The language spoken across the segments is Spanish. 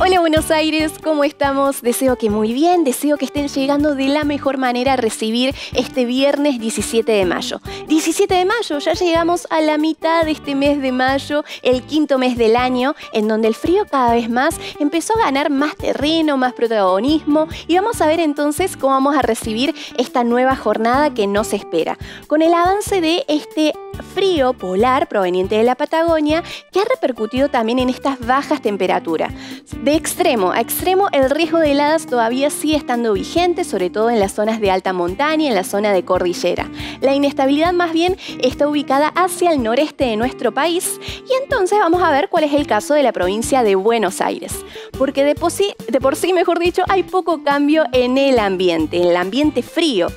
Hola Buenos Aires, ¿cómo estamos? Deseo que muy bien, deseo que estén llegando de la mejor manera a recibir este viernes 17 de mayo. 17 de mayo, ya llegamos a la mitad de este mes de mayo, el quinto mes del año, en donde el frío cada vez más empezó a ganar más terreno, más protagonismo y vamos a ver entonces cómo vamos a recibir esta nueva jornada que nos espera. Con el avance de este frío polar proveniente de la Patagonia que ha repercutido también en estas bajas temperaturas. De extremo a extremo, el riesgo de heladas todavía sigue estando vigente, sobre todo en las zonas de alta montaña, en la zona de cordillera. La inestabilidad más bien está ubicada hacia el noreste de nuestro país y entonces vamos a ver cuál es el caso de la provincia de Buenos Aires. Porque de por sí, de por sí mejor dicho, hay poco cambio en el ambiente, en el ambiente frío.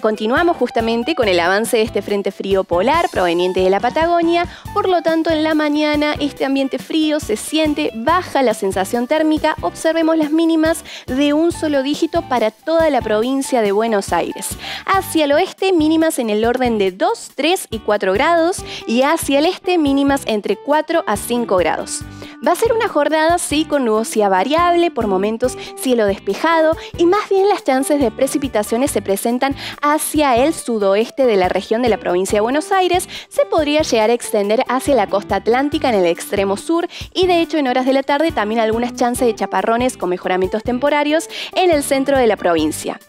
continuamos justamente con el avance de este frente frío polar proveniente de la Patagonia, por lo tanto en la mañana este ambiente frío se siente, baja la sensación térmica, observemos las mínimas de un solo dígito para toda la provincia de Buenos Aires. Hacia el oeste mínimas en el orden de 2, 3 y 4 grados y hacia el este mínimas entre 4 a 5 grados. Va a ser una jornada sí con nubosidad variable, por momentos cielo despejado y más bien las chances de precipitaciones se presentan hacia el sudoeste de la región de la provincia de Buenos Aires, se podría llegar a extender hacia la costa atlántica en el extremo sur y de hecho en horas de la tarde también algunas chances de chaparrones con mejoramientos temporarios en el centro de la provincia.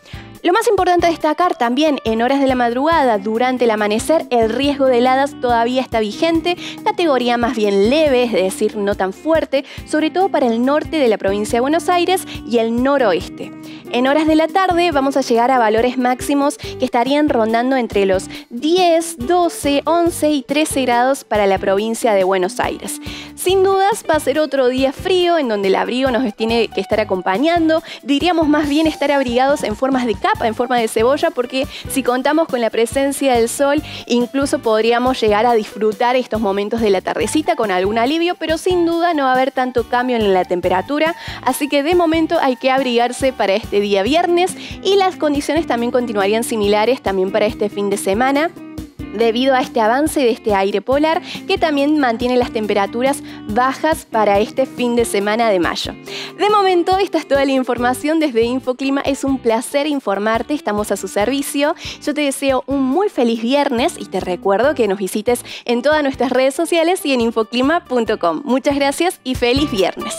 Lo más importante destacar también en horas de la madrugada, durante el amanecer, el riesgo de heladas todavía está vigente, categoría más bien leve, es decir, no tan fuerte, sobre todo para el norte de la provincia de Buenos Aires y el noroeste. En horas de la tarde vamos a llegar a valores máximos que estarían rondando entre los 10, 12, 11 y 13 grados para la provincia de Buenos Aires. Sin dudas va a ser otro día frío en donde el abrigo nos tiene que estar acompañando. Diríamos más bien estar abrigados en formas de capa, en forma de cebolla, porque si contamos con la presencia del sol, incluso podríamos llegar a disfrutar estos momentos de la tardecita con algún alivio, pero sin duda no va a haber tanto cambio en la temperatura. Así que de momento hay que abrigarse para este día viernes y las condiciones también continuarían similares también para este fin de semana debido a este avance de este aire polar que también mantiene las temperaturas bajas para este fin de semana de mayo. De momento, esta es toda la información desde Infoclima. Es un placer informarte, estamos a su servicio. Yo te deseo un muy feliz viernes y te recuerdo que nos visites en todas nuestras redes sociales y en infoclima.com. Muchas gracias y feliz viernes.